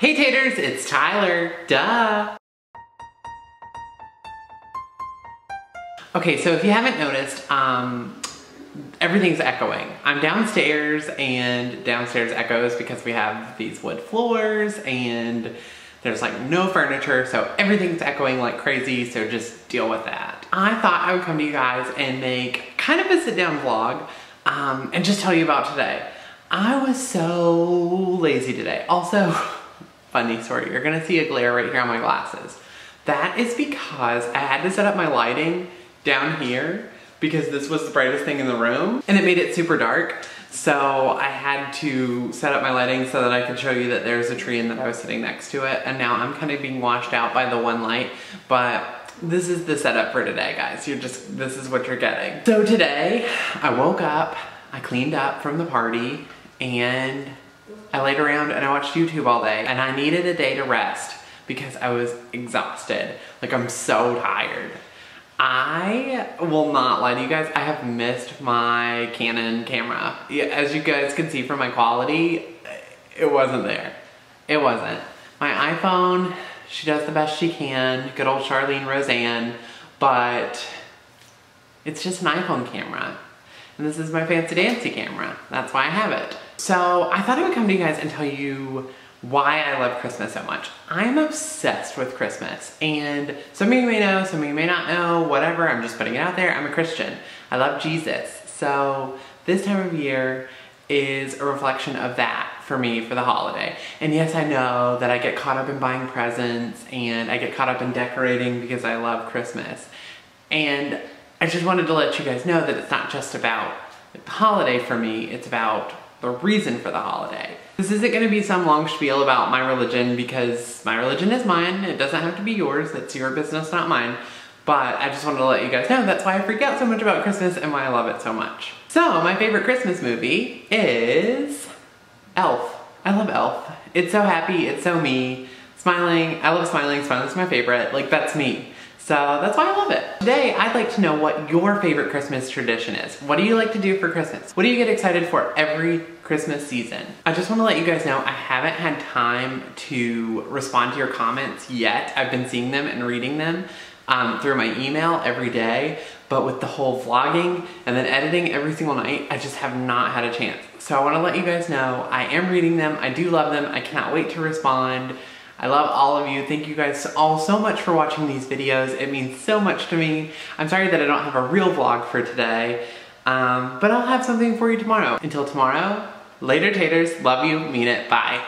Hey Taters, it's Tyler, duh. Okay, so if you haven't noticed, um, everything's echoing. I'm downstairs and downstairs echoes because we have these wood floors and there's like no furniture, so everything's echoing like crazy, so just deal with that. I thought I would come to you guys and make kind of a sit down vlog um, and just tell you about today. I was so lazy today. Also, funny story, you're gonna see a glare right here on my glasses. That is because I had to set up my lighting down here because this was the brightest thing in the room and it made it super dark. So I had to set up my lighting so that I could show you that there's a tree and that I was sitting next to it. And now I'm kind of being washed out by the one light, but this is the setup for today, guys. You're just, this is what you're getting. So today I woke up, I cleaned up from the party and I laid around and I watched YouTube all day and I needed a day to rest because I was exhausted. Like I'm so tired. I will not lie to you guys, I have missed my Canon camera. As you guys can see from my quality, it wasn't there. It wasn't. My iPhone, she does the best she can, good old Charlene Roseanne, but it's just an iPhone camera. And this is my fancy dancy camera. That's why I have it. So I thought I would come to you guys and tell you why I love Christmas so much. I'm obsessed with Christmas and some of you may know, some of you may not know, whatever, I'm just putting it out there. I'm a Christian. I love Jesus. So this time of year is a reflection of that for me for the holiday. And yes, I know that I get caught up in buying presents and I get caught up in decorating because I love Christmas. And I just wanted to let you guys know that it's not just about the holiday for me, it's about the reason for the holiday. This isn't gonna be some long spiel about my religion because my religion is mine. It doesn't have to be yours. It's your business, not mine. But I just wanted to let you guys know that's why I freak out so much about Christmas and why I love it so much. So my favorite Christmas movie is Elf. I love Elf. It's so happy, it's so me. Smiling, I love smiling, smiling's my favorite. Like that's me. So that's why I love it. Today, I'd like to know what your favorite Christmas tradition is. What do you like to do for Christmas? What do you get excited for every Christmas season? I just wanna let you guys know I haven't had time to respond to your comments yet. I've been seeing them and reading them um, through my email every day, but with the whole vlogging and then editing every single night, I just have not had a chance. So I wanna let you guys know I am reading them, I do love them, I cannot wait to respond. I love all of you. Thank you guys all so much for watching these videos. It means so much to me. I'm sorry that I don't have a real vlog for today, um, but I'll have something for you tomorrow. Until tomorrow, later taters, love you, mean it, bye.